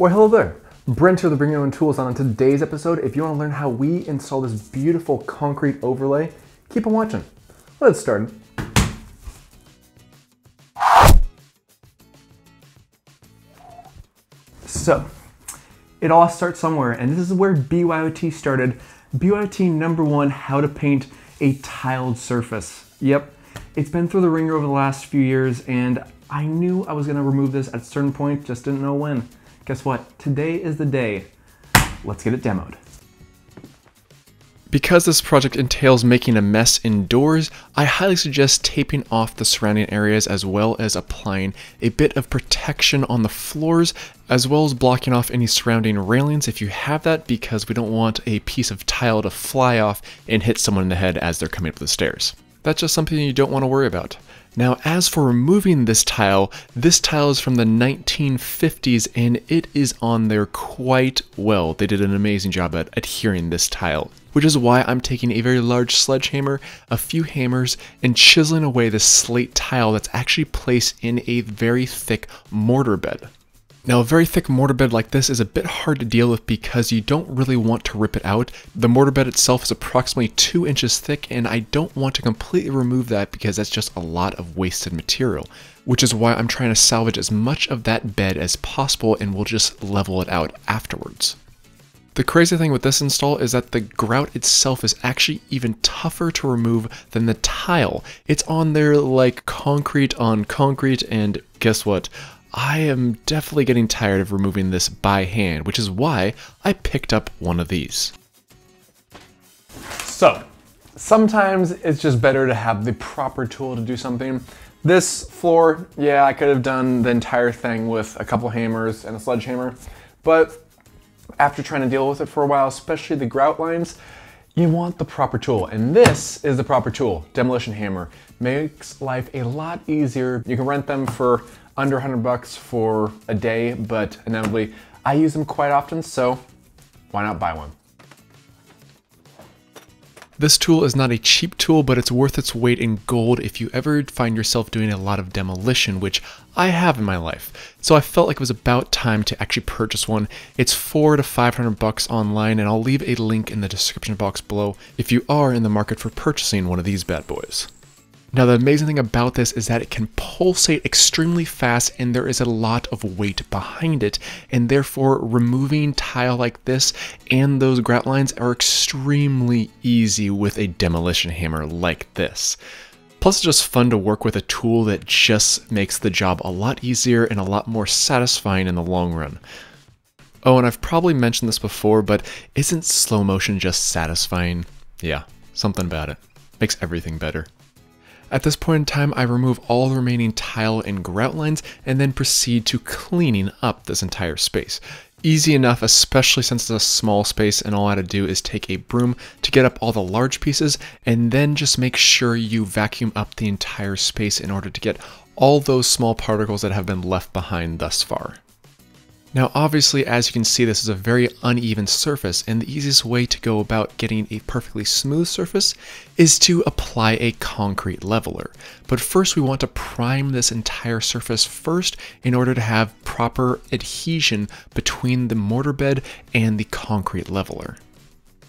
Well, hello there. Brent here, the Bring Your Own Tools. On today's episode, if you want to learn how we install this beautiful concrete overlay, keep on watching. Let's start. So, it all starts somewhere, and this is where BYOT started. BYOT number one, how to paint a tiled surface. Yep, it's been through the ringer over the last few years, and I knew I was gonna remove this at a certain point, just didn't know when. Guess what? Today is the day. Let's get it demoed. Because this project entails making a mess indoors, I highly suggest taping off the surrounding areas as well as applying a bit of protection on the floors as well as blocking off any surrounding railings if you have that because we don't want a piece of tile to fly off and hit someone in the head as they're coming up the stairs. That's just something you don't want to worry about. Now, as for removing this tile, this tile is from the 1950s and it is on there quite well. They did an amazing job at adhering this tile, which is why I'm taking a very large sledgehammer, a few hammers, and chiseling away this slate tile that's actually placed in a very thick mortar bed. Now a very thick mortar bed like this is a bit hard to deal with because you don't really want to rip it out. The mortar bed itself is approximately 2 inches thick and I don't want to completely remove that because that's just a lot of wasted material. Which is why I'm trying to salvage as much of that bed as possible and we'll just level it out afterwards. The crazy thing with this install is that the grout itself is actually even tougher to remove than the tile. It's on there like concrete on concrete and guess what? I am definitely getting tired of removing this by hand, which is why I picked up one of these. So, sometimes it's just better to have the proper tool to do something. This floor, yeah, I could have done the entire thing with a couple hammers and a sledgehammer, but after trying to deal with it for a while, especially the grout lines, you want the proper tool. And this is the proper tool, demolition hammer. Makes life a lot easier. You can rent them for under 100 bucks for a day, but inevitably I use them quite often, so why not buy one? This tool is not a cheap tool, but it's worth its weight in gold if you ever find yourself doing a lot of demolition, which I have in my life. So I felt like it was about time to actually purchase one. It's four to 500 bucks online, and I'll leave a link in the description box below if you are in the market for purchasing one of these bad boys. Now the amazing thing about this is that it can pulsate extremely fast and there is a lot of weight behind it and therefore removing tile like this and those grout lines are extremely easy with a demolition hammer like this. Plus it's just fun to work with a tool that just makes the job a lot easier and a lot more satisfying in the long run. Oh, and I've probably mentioned this before, but isn't slow motion just satisfying? Yeah, something about it. Makes everything better. At this point in time, I remove all the remaining tile and grout lines and then proceed to cleaning up this entire space. Easy enough, especially since it's a small space and all I had to do is take a broom to get up all the large pieces and then just make sure you vacuum up the entire space in order to get all those small particles that have been left behind thus far. Now obviously as you can see this is a very uneven surface and the easiest way to go about getting a perfectly smooth surface is to apply a concrete leveler. But first we want to prime this entire surface first in order to have proper adhesion between the mortar bed and the concrete leveler.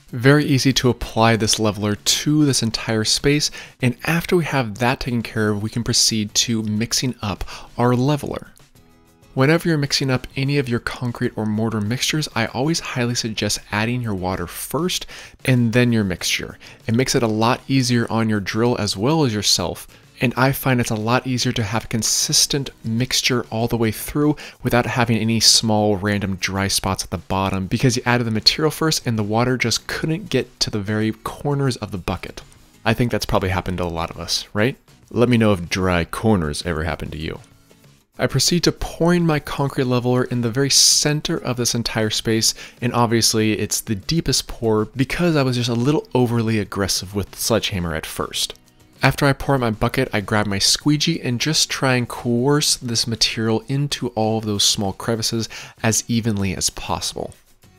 Very easy to apply this leveler to this entire space and after we have that taken care of we can proceed to mixing up our leveler. Whenever you're mixing up any of your concrete or mortar mixtures, I always highly suggest adding your water first and then your mixture. It makes it a lot easier on your drill as well as yourself. And I find it's a lot easier to have a consistent mixture all the way through without having any small random dry spots at the bottom because you added the material first and the water just couldn't get to the very corners of the bucket. I think that's probably happened to a lot of us, right? Let me know if dry corners ever happened to you. I proceed to pouring my concrete leveler in the very center of this entire space, and obviously it's the deepest pour because I was just a little overly aggressive with the sledgehammer at first. After I pour out my bucket, I grab my squeegee and just try and coerce this material into all of those small crevices as evenly as possible.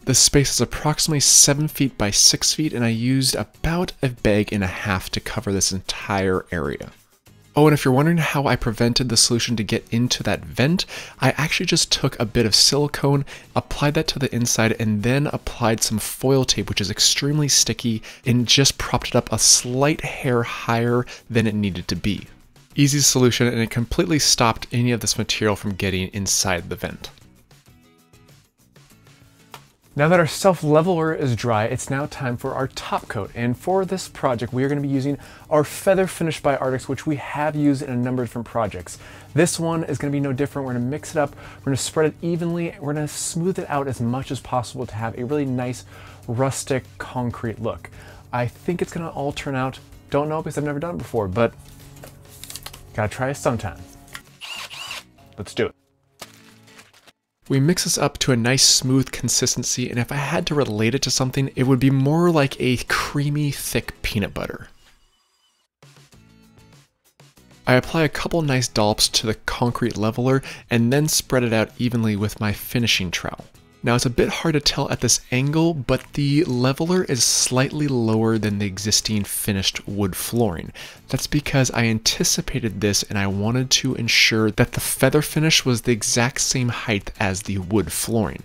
The space is approximately 7 feet by 6 feet and I used about a bag and a half to cover this entire area. Oh, and if you're wondering how I prevented the solution to get into that vent, I actually just took a bit of silicone, applied that to the inside, and then applied some foil tape, which is extremely sticky, and just propped it up a slight hair higher than it needed to be. Easy solution, and it completely stopped any of this material from getting inside the vent. Now that our self-leveler is dry, it's now time for our top coat. And for this project, we are going to be using our Feather Finish by Ardex, which we have used in a number of different projects. This one is going to be no different. We're going to mix it up, we're going to spread it evenly, we're going to smooth it out as much as possible to have a really nice rustic concrete look. I think it's going to all turn out, don't know because I've never done it before, but gotta try it sometime. Let's do it. We mix this up to a nice smooth consistency, and if I had to relate it to something, it would be more like a creamy, thick peanut butter. I apply a couple nice dollops to the concrete leveler and then spread it out evenly with my finishing trowel. Now it's a bit hard to tell at this angle, but the leveler is slightly lower than the existing finished wood flooring. That's because I anticipated this and I wanted to ensure that the feather finish was the exact same height as the wood flooring.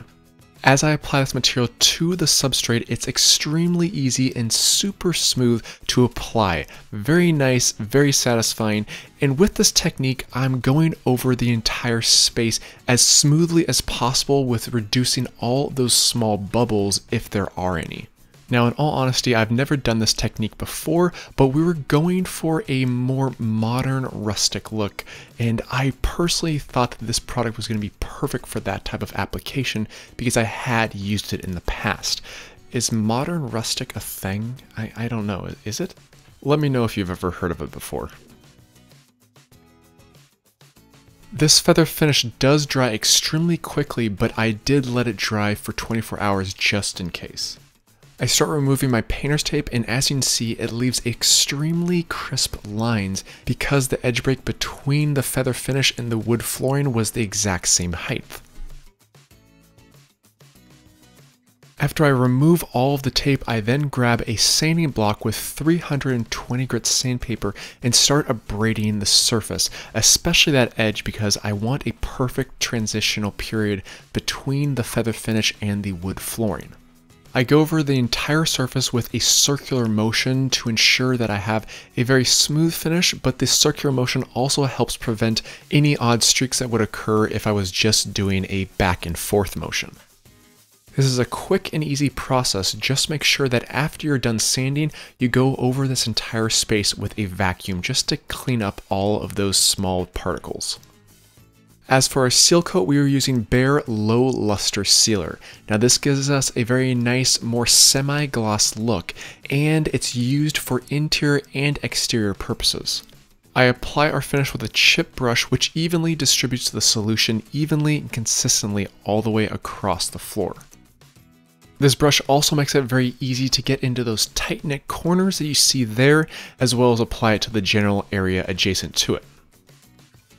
As I apply this material to the substrate, it's extremely easy and super smooth to apply. Very nice, very satisfying, and with this technique, I'm going over the entire space as smoothly as possible with reducing all those small bubbles if there are any. Now, in all honesty, I've never done this technique before, but we were going for a more modern, rustic look, and I personally thought that this product was going to be perfect for that type of application because I had used it in the past. Is modern rustic a thing? I, I don't know. Is it? Let me know if you've ever heard of it before. This feather finish does dry extremely quickly, but I did let it dry for 24 hours just in case. I start removing my painter's tape and as you can see it leaves extremely crisp lines because the edge break between the feather finish and the wood flooring was the exact same height. After I remove all of the tape, I then grab a sanding block with 320 grit sandpaper and start abrading the surface, especially that edge because I want a perfect transitional period between the feather finish and the wood flooring. I go over the entire surface with a circular motion to ensure that I have a very smooth finish, but this circular motion also helps prevent any odd streaks that would occur if I was just doing a back and forth motion. This is a quick and easy process, just make sure that after you're done sanding, you go over this entire space with a vacuum just to clean up all of those small particles. As for our seal coat, we are using Behr Low Luster Sealer. Now this gives us a very nice, more semi-gloss look, and it's used for interior and exterior purposes. I apply our finish with a chip brush which evenly distributes the solution evenly and consistently all the way across the floor. This brush also makes it very easy to get into those tight-knit corners that you see there, as well as apply it to the general area adjacent to it.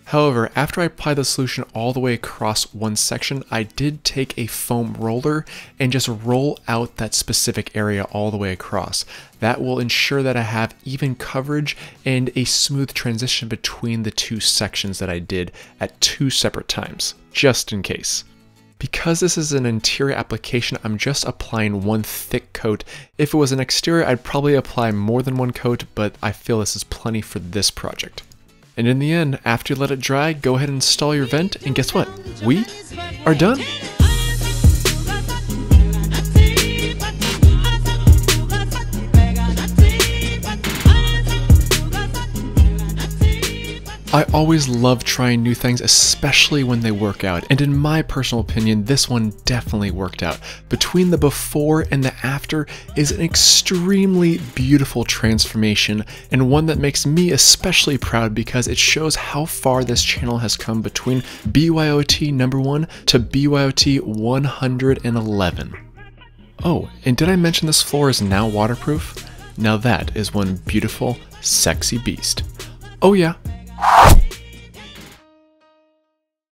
However, after I apply the solution all the way across one section, I did take a foam roller and just roll out that specific area all the way across. That will ensure that I have even coverage and a smooth transition between the two sections that I did at two separate times, just in case. Because this is an interior application, I'm just applying one thick coat. If it was an exterior, I'd probably apply more than one coat, but I feel this is plenty for this project. And in the end, after you let it dry, go ahead and install your vent, and guess what? We are done! I always love trying new things, especially when they work out, and in my personal opinion, this one definitely worked out. Between the before and the after is an extremely beautiful transformation, and one that makes me especially proud because it shows how far this channel has come between BYOT number 1 to BYOT 111. Oh, and did I mention this floor is now waterproof? Now that is one beautiful, sexy beast. Oh yeah, you